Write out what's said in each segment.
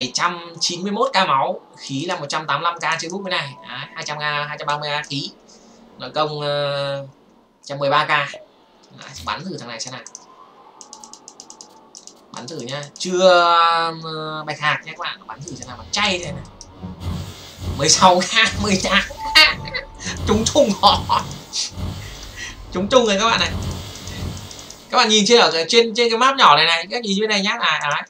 791k máu khí là 185k trên bút bên này. À, 200k 230k khí. Nội công uh, 113k à, bắn thử thằng này xem nào. Bắn thử nhá. Chưa uh, bạch hạt nhé các bạn. Bắn thử xem nào bắn chay thế này 16k 18 chúng trùng họ. Chúng trùng rồi các bạn này. Các bạn nhìn trên ở trên trên cái map nhỏ này này các nhìn bên này nhá. Này đấy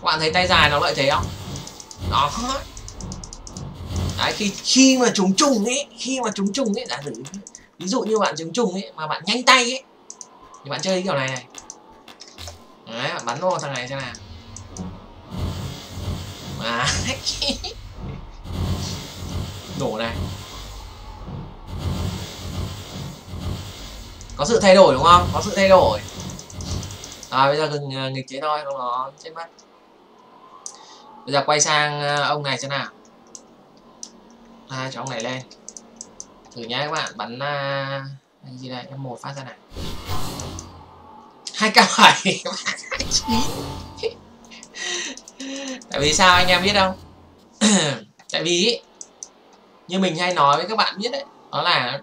các bạn thấy tay dài nó lợi thế không? Đó đấy, khi khi mà chúng trùng ấy, khi mà chúng trùng ấy, giả sử ví dụ như bạn chúng trùng ấy, mà bạn nhanh tay ấy, thì bạn chơi cái kiểu này này. Đấy, bạn bắn vô thằng này xem nào. À đổ này. Có sự thay đổi đúng không? Có sự thay đổi. À bây giờ đừng à, nghịch chế thôi, không nó chết mất bây giờ quay sang ờ, ông này xem nào. À, cho ông này lên. Thử nhá các bạn bắn uh, gì đây? Em một phát ra này. Hai cao bảy tại vì sao anh em biết không? Tại vì như mình hay nói với các bạn biết đấy đó là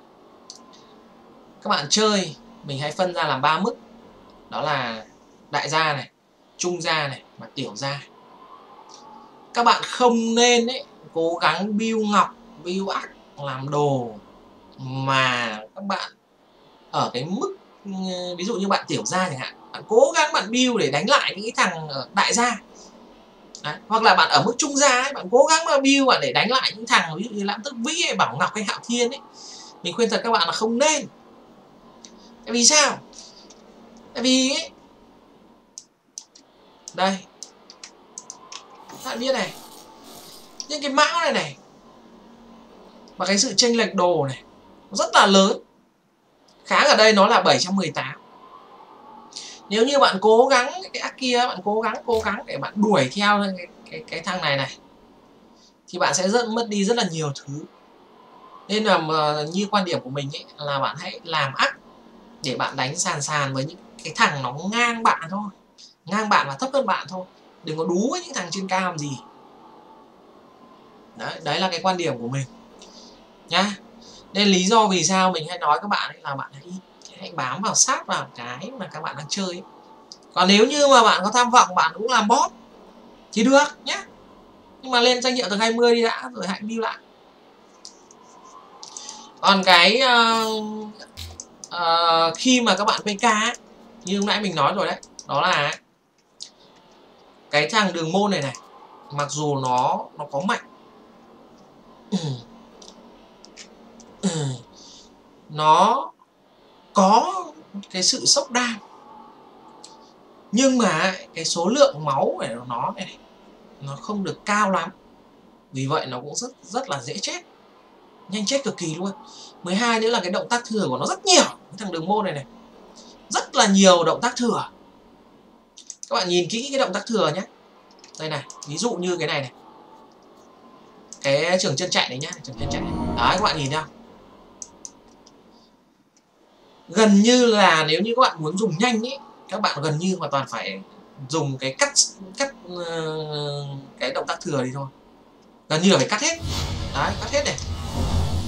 các bạn chơi mình hay phân ra làm ba mức. Đó là đại gia này trung gia này và tiểu gia các bạn không nên ấy cố gắng build ngọc build ác làm đồ mà các bạn ở cái mức ừ, ví dụ như bạn tiểu gia chẳng hạn bạn cố gắng bạn build để đánh lại những cái thằng đại gia. Đấy. hoặc là bạn ở mức trung gia ấy, bạn cố gắng mà build bạn để đánh lại những thằng ví dụ như lãm tức vĩ hay bảo ngọc hay hạo thiên ấy. Mình khuyên thật các bạn là không nên. Tại vì sao? Tại vì ấy, đây các bạn biết này những cái mã này này và cái sự chênh lệch đồ này rất là lớn. Kháng ở đây nó là 718 nếu như bạn cố gắng cái ác kia bạn cố gắng cố gắng để bạn đuổi theo cái, cái, cái thằng này này thì bạn sẽ rất mất đi rất là nhiều thứ. Nên là như quan điểm của mình ấy, là bạn hãy làm ác để bạn đánh sàn sàn với những cái thằng nó ngang bạn thôi ngang bạn và thấp hơn bạn thôi đừng có đú với những thằng trên cao làm gì. Đấy đấy là cái quan điểm của mình. Nhá. Nên lý do vì sao mình hay nói các bạn ấy là bạn hãy hãy bám vào sát vào cái mà các bạn đang chơi ấy. còn nếu như mà bạn có tham vọng bạn cũng làm bot thì được nhé nhưng mà lên danh hiệu từ 20 đi đã rồi hãy view lại. Còn cái uh, uh, khi mà các bạn PK ấy, như lúc nãy mình nói rồi đấy đó là cái thằng đường môn này này, mặc dù nó nó có mạnh. Nó có cái sự sốc đan. Nhưng mà cái số lượng máu của nó này, nó không được cao lắm. Vì vậy nó cũng rất rất là dễ chết. Nhanh chết cực kỳ luôn. 12 nữa là cái động tác thừa của nó rất nhiều. Cái thằng đường môn này này, rất là nhiều động tác thừa các bạn nhìn kỹ cái động tác thừa nhé đây này ví dụ như cái này này. Cái trường chân chạy này nhá trường chân chạy này. đấy các bạn nhìn không gần như là nếu như các bạn muốn dùng nhanh ấy các bạn gần như hoàn toàn phải dùng cái cắt cắt uh, cái động tác thừa đi thôi. Gần như là phải cắt hết. Đấy cắt hết này.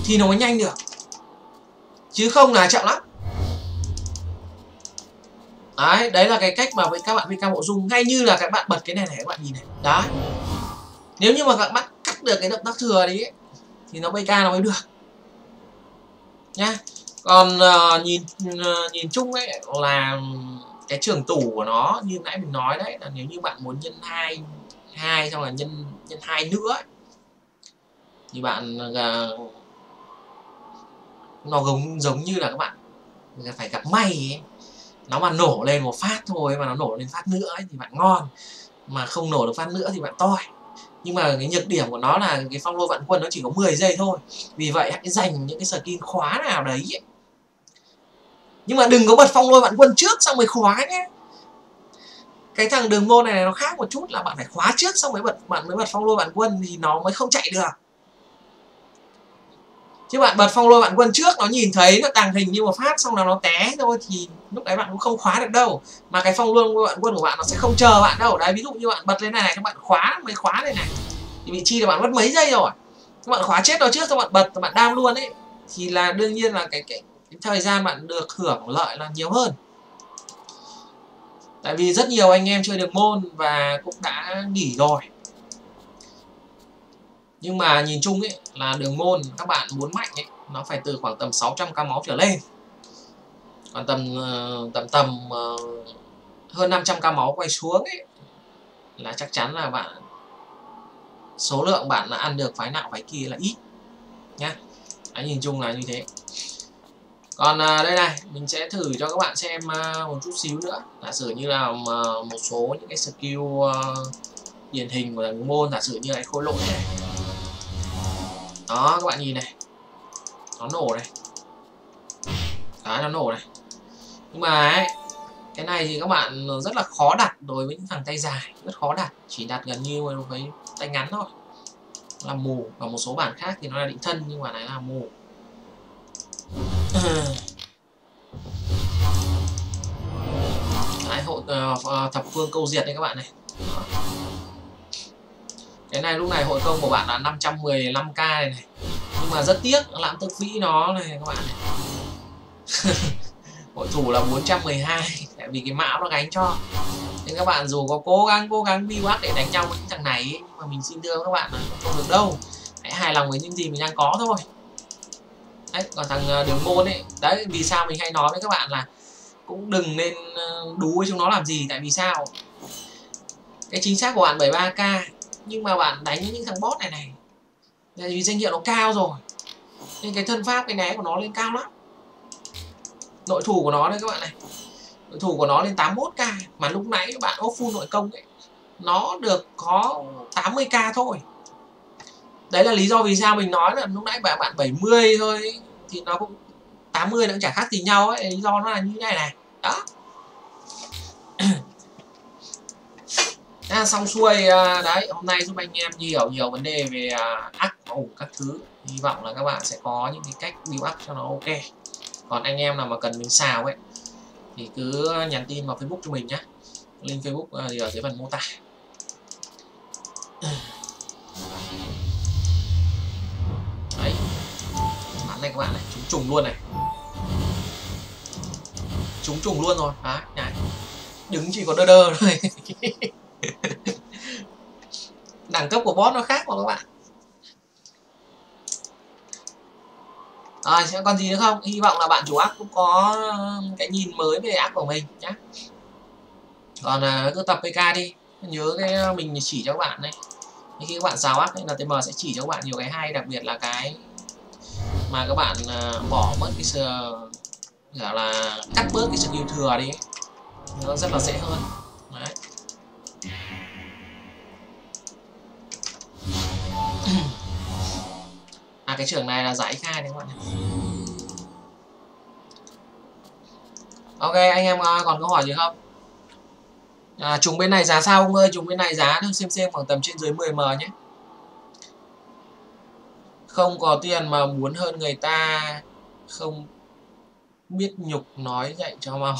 Thì nó mới nhanh được. Chứ không là chậm lắm đấy đấy là cái cách mà các bạn VK bộ dung ngay như là các bạn bật cái này này các bạn nhìn này. Đấy. Nếu như mà các bạn cắt được cái động tác thừa đi ấy, thì nó VK nó mới được. Nhá. Còn uh, nhìn uh, nhìn chung ấy là cái trường tủ của nó như nãy mình nói đấy là nếu như bạn muốn nhân hai hai xong là nhân nhân hai nữa ấy, thì bạn uh, nó giống giống như là các bạn phải gặp may ấy nó mà nổ lên một phát thôi mà nó nổ lên phát nữa ấy, thì bạn ngon. Mà không nổ được phát nữa thì bạn toi. Nhưng mà cái nhược điểm của nó là cái phong lôi vạn quân nó chỉ có 10 giây thôi. Vì vậy hãy dành những cái skin khóa nào đấy ấy. nhưng mà đừng có bật phong lôi vạn quân trước xong mới khóa nhé. Cái thằng đường môn này nó khác một chút là bạn phải khóa trước xong mới bật bạn mới bật phong lôi vạn quân thì nó mới không chạy được chứ bạn bật phong lôi bạn quân trước nó nhìn thấy nó tàng hình như một phát xong là nó té thôi thì lúc đấy bạn cũng không khóa được đâu. Mà cái phong lôi bạn quân của bạn nó sẽ không chờ bạn đâu. Đấy ví dụ như bạn bật lên này này các bạn khóa mới khóa đây này. Thì bị chi là bạn mất mấy giây rồi? Các bạn khóa chết nó trước các bạn bật các bạn đam luôn ấy. Thì là đương nhiên là cái, cái cái thời gian bạn được hưởng lợi là nhiều hơn. Tại vì rất nhiều anh em chơi được môn và cũng đã nghỉ rồi nhưng mà nhìn chung ấy là đường môn các bạn muốn mạnh ấy nó phải từ khoảng tầm 600 k máu trở lên. Còn tầm ờ, tầm tầm ờ, hơn 500 k máu quay xuống ấy là chắc chắn là bạn số lượng bạn là ăn được phái nạo phái kia là ít nhá. Đấy, nhìn chung là như thế. Còn à, đây này mình sẽ thử cho các bạn xem à, một chút xíu nữa. Giả sử như là mà một số những cái skill ờ, điển hình của đường môn giả sử như là khối lỗi này đó các bạn nhìn này. Nó nổ này. Đấy nó nổ này. Nhưng mà ấy, cái này thì các bạn rất là khó đặt đối với những thằng tay dài. Rất khó đặt. Chỉ đặt gần như với tay ngắn thôi. Là mù. Và một số bản khác thì nó là định thân nhưng mà này là mù. Đấy, hội uh, thập phương câu diệt đây các bạn này cái này lúc này hội công của bạn là 515k này này. Nhưng mà rất tiếc lãm tức vĩ nó này các bạn này. Hội thủ là 412 tại vì cái mão nó gánh cho. Nên các bạn dù có cố gắng cố gắng build up để đánh nhau với những thằng này ấy, nhưng mà mình xin thưa các bạn là không được đâu. Hãy hài lòng với những gì mình đang có thôi. Đấy còn thằng ờ, đường môn ấy đấy vì sao mình hay nói với các bạn là cũng đừng nên ờ, đú với chúng nó làm gì tại vì sao? Cái chính xác của bạn 73k nhưng mà bạn đánh những thằng boss này này, là vì danh hiệu nó cao rồi. Nên cái thân pháp cái né của nó lên cao lắm. Nội thủ của nó đây các bạn này. Nội thủ của nó lên 81k mà lúc nãy các bạn ốp full nội công ấy, nó được có 80k thôi. Đấy là lý do vì sao mình nói là lúc nãy bạn bạn 70 thôi thì nó cũng 80 nó cũng chả khác gì nhau ấy. Lý do nó là như này này. Đó. À, xong xuôi à, đấy hôm nay giúp anh em hiểu nhiều vấn đề về à, ắc ủng các thứ. Hy vọng là các bạn sẽ có những cái cách build up cho nó ok. Còn anh em nào mà cần mình xào ấy thì cứ nhắn tin vào facebook cho mình nhé link facebook à, thì ở dưới phần mô tả. Đấy. Bắn này các bạn này chúng trùng luôn này. Chúng trùng luôn rồi. Đấy đấy đứng chỉ có đơ đơ thôi. đẳng cấp của boss nó khác mà các bạn. Rồi sẽ còn gì nữa không? Hy vọng là bạn chủ ác cũng có cái nhìn mới về ác của mình nhé còn à, cứ tập pk đi. Nhớ cái à, mình chỉ cho các bạn đấy. khi các bạn xào ác là tm sẽ chỉ cho các bạn nhiều cái hay đặc biệt là cái mà các bạn à, bỏ mất cái sự gọi là cắt bớt cái sự yêu thừa đi nó rất là dễ hơn. Cái trường này là giải khai đấy các bạn ok anh em à, còn câu hỏi gì không? À, chúng bên này giá sao ông ơi? Chúng bên này giá được xem xem khoảng tầm trên dưới 10 m nhé. Không có tiền mà muốn hơn người ta không biết nhục nói dạy cho mau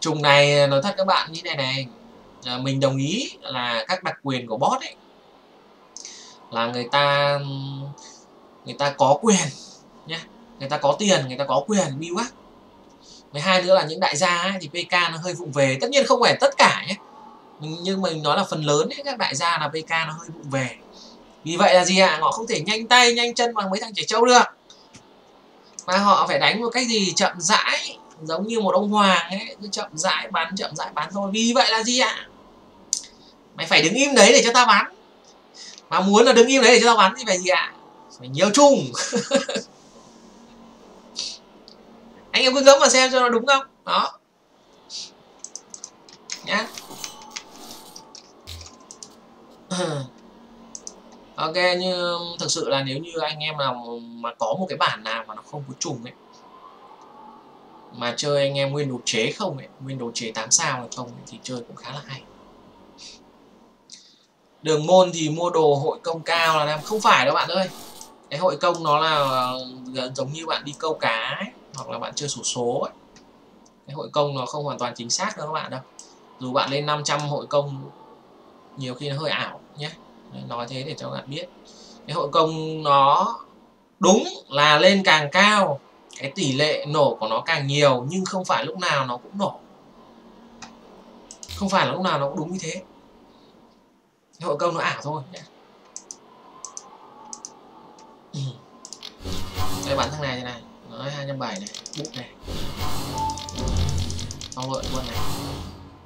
trùng này nói thật các bạn như này này à, mình đồng ý là các đặc quyền của bot ấy là người ta người ta có quyền nhé người ta có tiền người ta có quyền build up với hai nữa là những đại gia ấy, thì pk nó hơi vụng về. Tất nhiên không phải tất cả nhé nhưng mình nói là phần lớn ấy, các đại gia là pk nó hơi vụng về. Vì vậy là gì ạ? Họ không thể nhanh tay nhanh chân bằng mấy thằng trẻ trâu được. Mà họ phải đánh một cách gì? Chậm rãi giống như một ông hoàng ấy cứ chậm rãi bắn chậm rãi bắn thôi. Vì vậy là gì ạ? Mày phải đứng im đấy để cho ta bắn mà muốn là đứng im đấy để cho tao bắn thì phải gì ạ? Phải nhiều chung. Anh em cứ ngẫm mà xem cho nó đúng không? Đó. Nhá. Ok như thực sự là nếu như anh em nào mà có một cái bản nào mà nó không có trùng ấy mà chơi anh em nguyên đồ chế không ấy nguyên đồ chế 8 sao không ấy, thì chơi cũng khá là hay đường môn thì mua đồ hội công cao là làm không phải đâu bạn ơi. Cái hội công nó là ờ, giống như bạn đi câu cá ấy, hoặc là bạn chơi sổ số ấy. cái hội công nó không hoàn toàn chính xác đâu các bạn đâu. Dù bạn lên 500 hội công nhiều khi nó hơi ảo nhé. Nói thế để cho các bạn biết. Cái hội công nó đúng là lên càng cao cái tỷ lệ nổ của nó càng nhiều nhưng không phải lúc nào nó cũng nổ. Không phải là lúc nào nó cũng đúng như thế cái hội công nó ảo thôi. Nhé đây bắn thằng này thế này. Nói hai trăm bảy này, bút này. Phong lợi luôn này.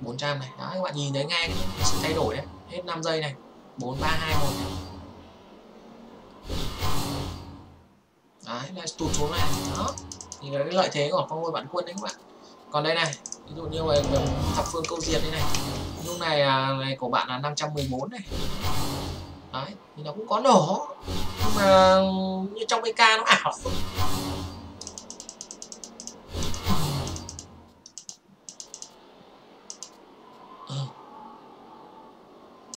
400 này. Đó các bạn nhìn thấy ngay sự thay đổi đấy. Hết 5 giây này. 4 3 2 1 này. đấy là tụt xuống này. Đó. Thì là cái lợi thế của phong lôi bản quân đấy các bạn. Còn đây này, ví dụ như là thập phương câu diệt đây này lúc này à, này của bạn là 514 này. Đấy thì nó cũng có nổ. Nhưng mà như trong BK nó ảo.